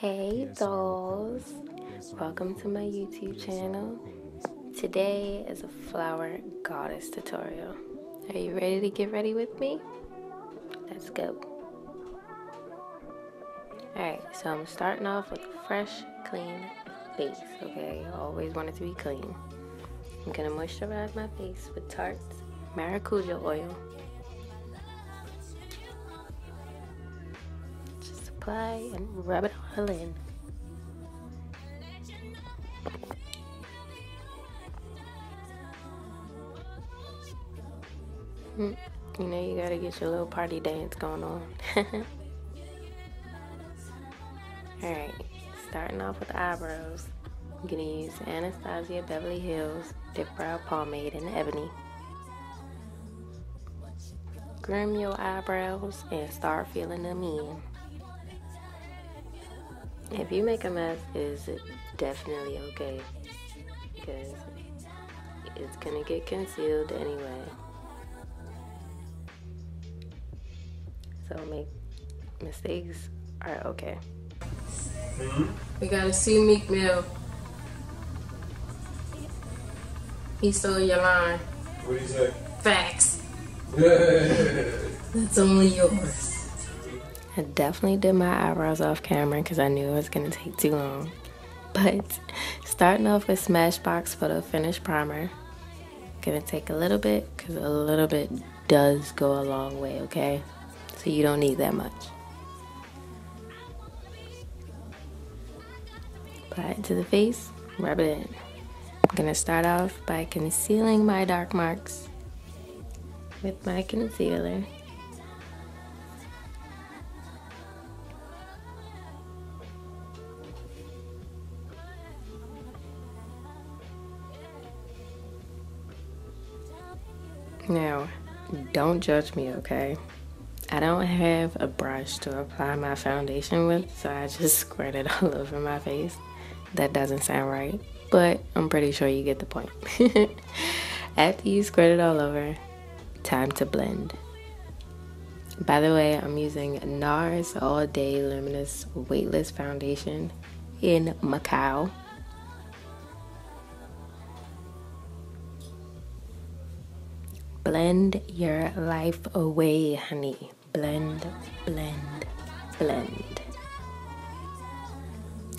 Hey dolls, welcome to my YouTube channel. Today is a flower goddess tutorial. Are you ready to get ready with me? Let's go. Alright, so I'm starting off with a fresh, clean face, okay? I always want it to be clean. I'm gonna moisturize my face with Tarte's Maracuja oil. Apply and rub it all in. Hmm, you know you gotta get your little party dance going on. Alright, starting off with eyebrows. I'm gonna use Anastasia Beverly Hills Dip Brow Pomade in Ebony. Groom your eyebrows and start filling them in. If you make a mess, it's definitely okay because it's gonna get concealed anyway. So make mistakes are okay. We gotta see Meek Mill. He stole your line. What do you say? Facts. That's only yours. I definitely did my eyebrows off camera because I knew it was going to take too long. But starting off with Smashbox Photo Finish Primer. Gonna take a little bit because a little bit does go a long way, okay? So you don't need that much. Apply it to the face, rub it in. I'm gonna start off by concealing my dark marks with my concealer. Now, don't judge me, okay? I don't have a brush to apply my foundation with, so I just squirt it all over my face. That doesn't sound right, but I'm pretty sure you get the point. After you squirt it all over, time to blend. By the way, I'm using NARS All Day Luminous Weightless Foundation in Macao. Blend your life away, honey. Blend, blend, blend.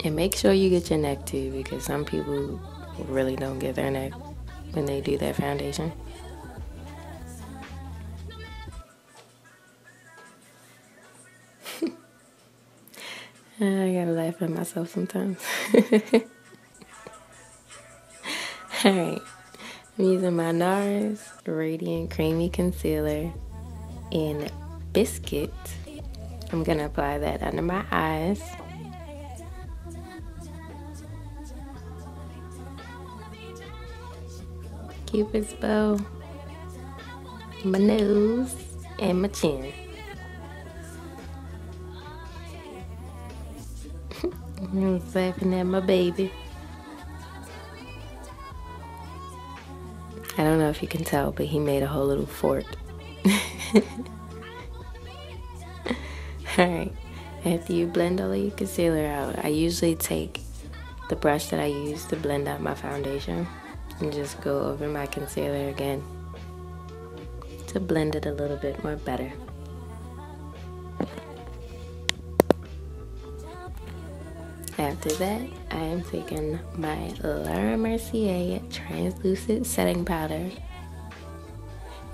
And make sure you get your neck too, because some people really don't get their neck when they do their foundation. I gotta laugh at myself sometimes. I'm using my NARS Radiant Creamy Concealer in Biscuit. I'm gonna apply that under my eyes. Cupid's bow, my nose, and my chin. I'm laughing at my baby. I don't know if you can tell, but he made a whole little fort. Alright, after you blend all of your concealer out, I usually take the brush that I use to blend out my foundation and just go over my concealer again to blend it a little bit more better. After that, I am taking my Laura Mercier translucent setting powder.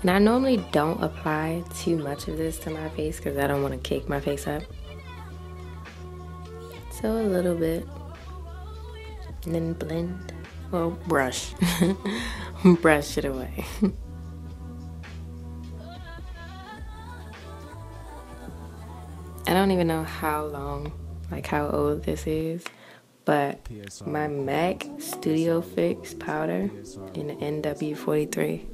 And I normally don't apply too much of this to my face because I don't want to cake my face up. So a little bit. And then blend. Well, brush. brush it away. I don't even know how long like how old this is. But my MAC Studio Fix powder in the NW43.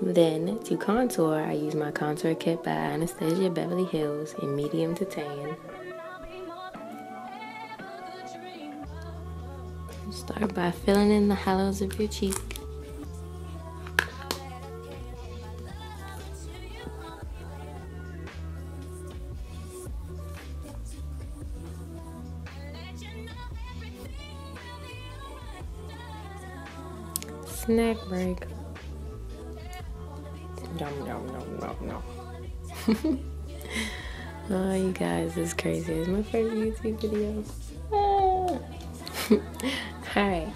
Then to contour, I use my contour kit by Anastasia Beverly Hills in medium to tan. Start by filling in the hollows of your cheek. Snack break. Yum, yum, yum, yum, yum. oh, you guys, this is crazy. It's my first YouTube video. Alright,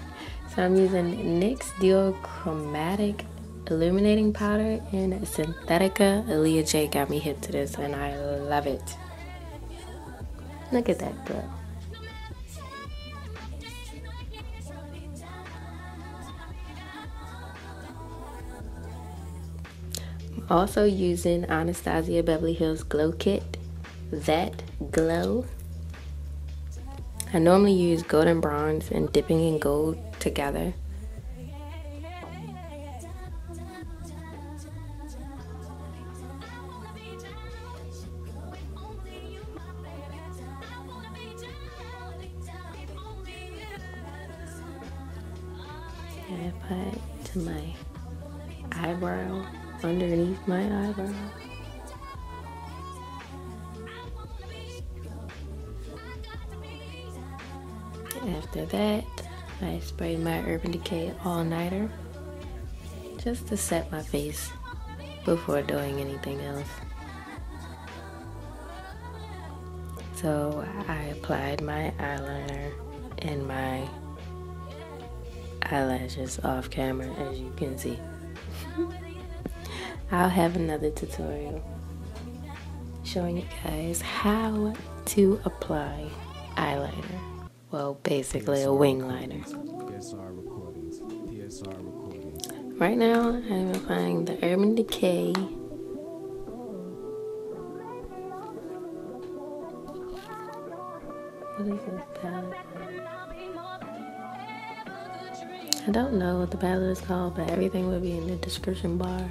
so I'm using NYX Duo Chromatic Illuminating Powder in Synthetica. Aaliyah J got me hip to this and I love it. Look at that glow. Also using Anastasia Beverly Hills Glow Kit. That Glow. I normally use golden bronze and dripping in gold together. I apply to my eyebrow underneath my eyebrow. After that, I spray my Urban Decay All-Nighter just to set my face before doing anything else. So I applied my eyeliner and my eyelashes off camera as you can see. I'll have another tutorial showing you guys how to apply eyeliner. Well, basically a wing liner. Right now, I'm applying the Urban Decay What is this palette? I don't know what the palette is called, but everything will be in the description bar.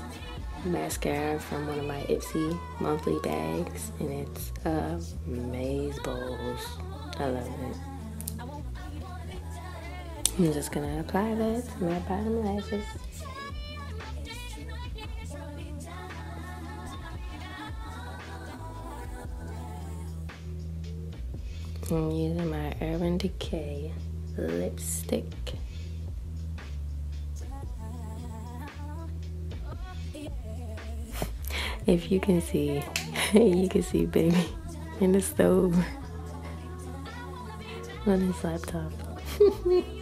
mascara from one of my Ipsy monthly bags, and it's Bowls. I love it. I'm just gonna apply that to my bottom lashes. I'm using my Urban Decay lipstick. If you can see, you can see baby in the stove. On his laptop.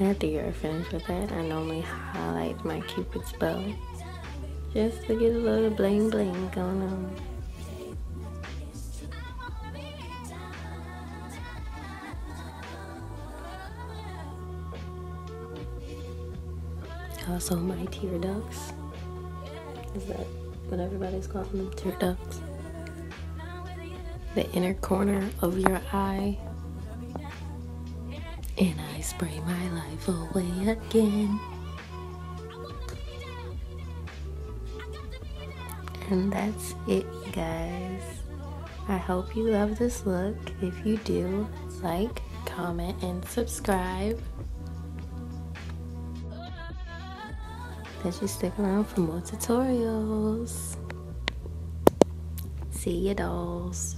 After you're finished with that, I normally highlight my cupid's bow just to get a little bling bling going on. Also my tear ducts. Is that what everybody's calling them? Tear ducts. The inner corner of your eye and I spray my life away again. And that's it, guys. I hope you love this look. If you do, like, comment, and subscribe. That you stick around for more tutorials. See you dolls.